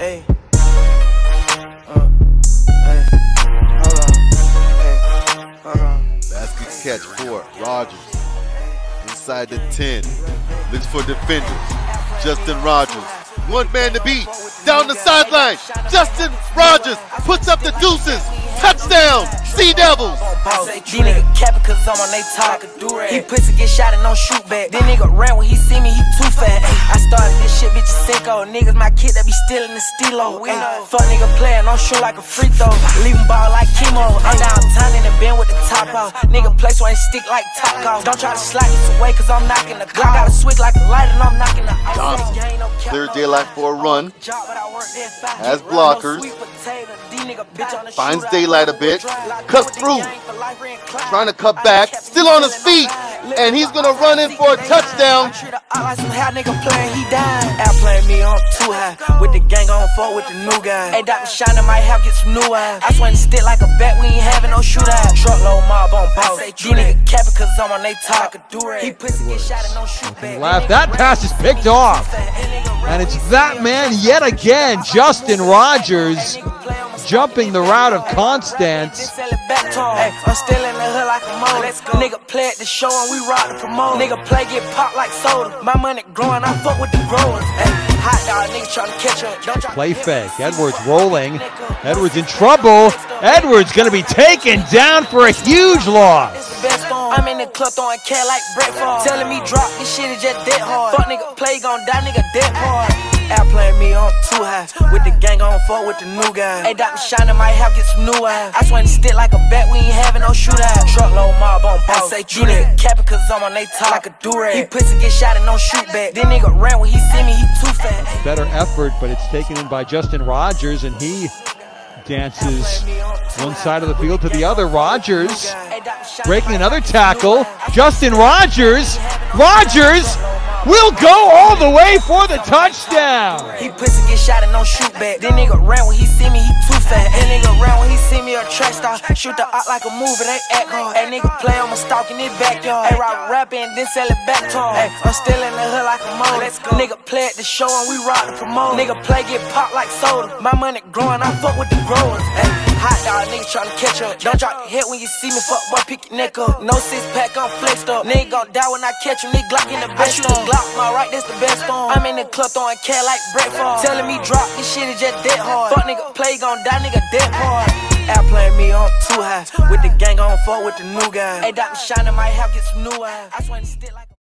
Hey. Uh. Basket catch for Rogers. Inside the 10. Looks for defenders. Justin Rogers. One man to beat. Down the sideline. Justin Rogers puts up the deuces. Touchdown. Sea Devils. These nigga capping cause I'm on they top. He pussy get shot and don't shoot back. This nigga ran when he see me, he too fat. I started this shit, bitch, Cinco. Niggas, my kid that be stealing the stilo. Ay, fuck nigga playing, don't shoot like a free throw. Leave him ball like chemo. I'm downtown in the bin with the top off. Nigga play so I ain't stick like top off. Don't try to slide this away cause I'm knocking the clock. Got a switch like a light daylight for a run. Has blockers. Finds daylight a bit. Cuts through. Trying to cut back. Still on his feet. And he's going to run in for a touchdown. Outplaying too high. With the gang on four with the new guy. Hey, Dr. Shiner might have get some new eyes. I swing stick like a bat, we ain't having no shootout. Truckload mob on boss. These nigga capping cause I'm on they top. He pussy get shot and no shoot back. Left. That pass is picked off. And it's that man yet again, Justin Rogers, jumping the route of Constance. Hey, I'm still in the hood like a motor. Nigga play at the show and we rock the promote. Nigga play get popped like soda. My money growing, I fuck with the growers. Hey, hot dog niggas trying to catch up. Don't try Play fake. Edwards rolling. Edwards in trouble. Edwards going to be taken down for a huge loss. I'm in the club throwing cat like Brett Favre. Telling me drop this shit is just dead hard. Fuck nigga play gon' die, nigga dead hard. Outplaying me on too high. With the gang on fuck with the new guy. Hey, Dr. Shiner might have get some new eyes. I swing stick like a bat, we ain't having no shootout. Truckload mob on boss. I say you nigga capping cause I'm on they top like a durag. He pussy get shot and don't shoot back. This nigga ran when he see me, he too fat. Better effort, but it's taken in by Justin Rogers, and he dances one side of the field to the other. Rogers breaking another tackle. Justin Rogers. Rogers will go all the way for the touchdown. He pussy get shot and don't shoot back. This nigga ran when he see me, he too fat. That nigga ran when he see me a track star. Shoot the out like a movie, they act hard. That nigga play on my stalk in his backyard. Hey, rock rapping, then sell it back to him. Hey, I'm still in the hood like a motor. Let's go. Nigga play at the show and we rock the promote. Nigga play get popped like soda. My money growing, I fuck with the growers. Hey, dog niggas tryna catch up. Don't drop your head when you see me, fuck boy, pick your neck up. No six pack, I'm flexed up. Nigga gon' die when I catch him, nigga Glock in the best storm. Glock, my right, that's the best storm. I'm in the club throwing cat like Brett Favre. Telling me drop this shit is just dead hard. Fuck nigga play gon' die, nigga dead hard. Outplaying me on too high. With the gang on fuck with the new guy. Hey, Dr. Shiner might have get some new eyes. I swing stick like